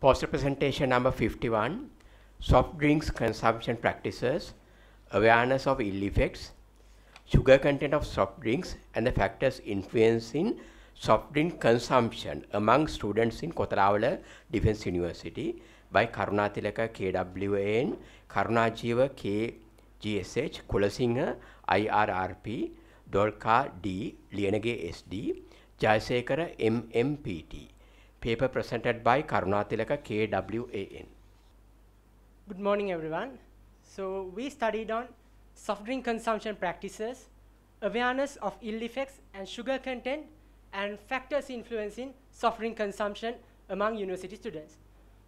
Poster presentation number 51, soft drinks consumption practices, awareness of ill effects, sugar content of soft drinks and the factors influencing soft drink consumption among students in Kotelawala Defence University by Karunathilaka KWAN, Karunajeewa KGSH, Kulasinghe IRRP, Dolkar D, Liyanage SD, Jayasekera MMPT. Paper presented by Karunathilaka KWAN. Good morning, everyone. So we studied on soft drink consumption practices, awareness of ill effects and sugar content, and factors influencing soft drink consumption among university students.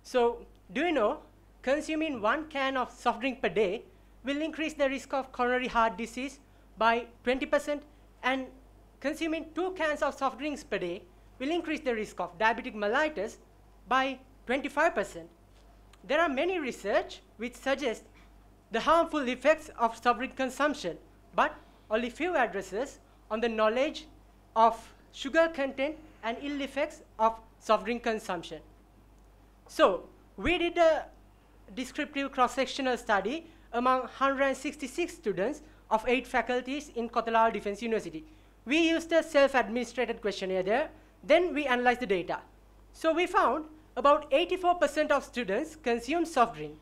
So do you know, consuming one can of soft drink per day will increase the risk of coronary heart disease by 20% and consuming two cans of soft drinks per day will increase the risk of diabetic mellitus by 25%. There are many research which suggest the harmful effects of soft drink consumption, but only few addresses on the knowledge of sugar content and ill effects of soft drink consumption. So we did a descriptive cross-sectional study among 166 students of eight faculties in Kotelawala Defense University. We used a self-administrated questionnaire there then we analyzed the data. So we found about 84% of students consume soft drink.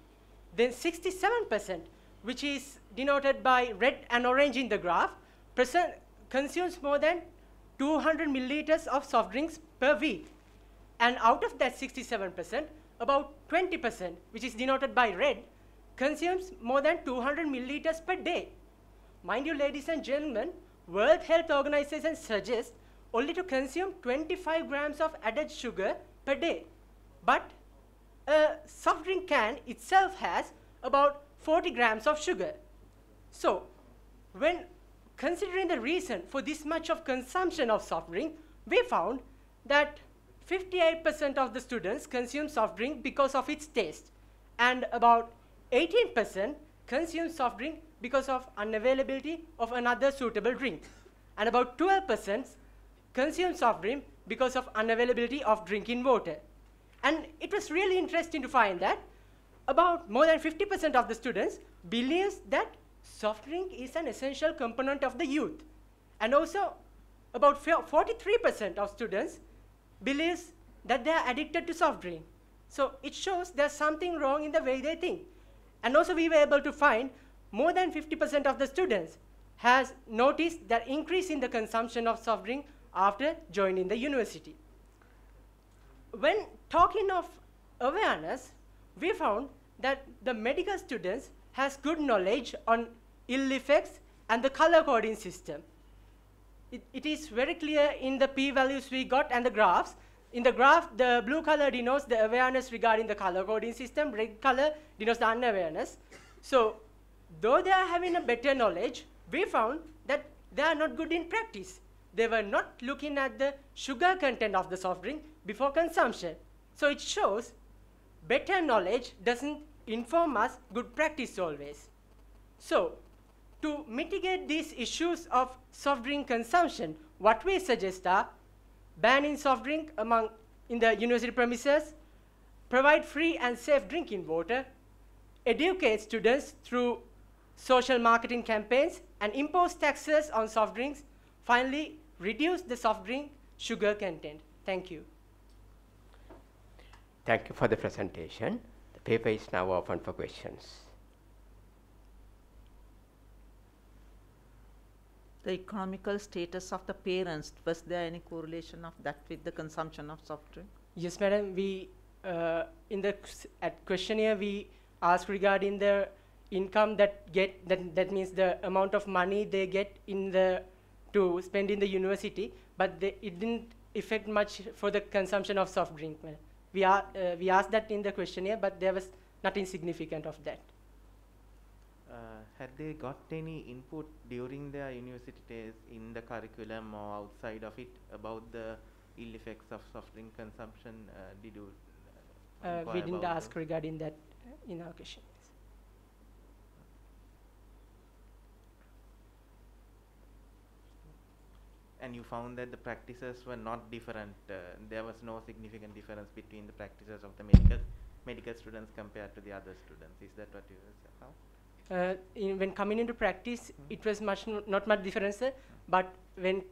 Then 67%, which is denoted by red and orange in the graph, consumes more than 200 milliliters of soft drinks per week. And out of that 67%, about 20%, which is denoted by red, consumes more than 200 milliliters per day. Mind you, ladies and gentlemen, World Health Organization suggests only to consume 25 grams of added sugar per day. But a soft drink can itself has about 40 grams of sugar. So when considering the reason for this much of consumption of soft drink, we found that 58% of the students consume soft drink because of its taste and about 18% consume soft drink because of unavailability of another suitable drink and about 12% consume soft drink because of unavailability of drinking water. And it was really interesting to find that about more than 50% of the students believes that soft drink is an essential component of the youth. And also about 43% of students believes that they are addicted to soft drink. So it shows there's something wrong in the way they think. And also we were able to find more than 50% of the students has noticed that increase in the consumption of soft drink after joining the university. When talking of awareness, we found that the medical students has good knowledge on ill effects and the color coding system. It, it is very clear in the p-values we got and the graphs. In the graph, the blue color denotes the awareness regarding the color coding system, red color denotes the unawareness. So, though they are having a better knowledge, we found that they are not good in practice they were not looking at the sugar content of the soft drink before consumption. So it shows better knowledge doesn't inform us good practice always. So to mitigate these issues of soft drink consumption, what we suggest are banning soft drink among in the university premises, provide free and safe drinking water, educate students through social marketing campaigns, and impose taxes on soft drinks. Finally, reduce the soft drink sugar content. Thank you. Thank you for the presentation. The paper is now open for questions. The economical status of the parents, was there any correlation of that with the consumption of soft drink? Yes, madam. We, uh, in the at questionnaire, we ask regarding the income that get, that, that means the amount of money they get in the to spend in the university, but they, it didn't affect much for the consumption of soft drink. We, are, uh, we asked that in the questionnaire, but there was nothing significant of that. Uh, had they got any input during their university days in the curriculum or outside of it about the ill effects of soft drink consumption? Uh, did you? Uh, we didn't ask regarding that in our question. And you found that the practices were not different. Uh, there was no significant difference between the practices of the medical medical students compared to the other students. Is that what you found? Uh, in, when coming into practice, it was much not much difference, uh, but when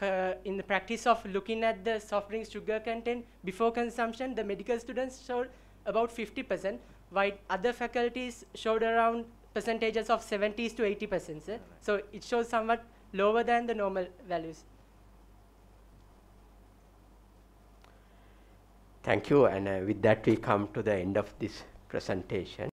c- in the practice of looking at the soft drink sugar content before consumption, the medical students showed about 50%, while other faculties showed around percentages of 70s to 80%. Uh, so it shows somewhat lower than the normal values. Thank you, and uh, with that we come to the end of this presentation.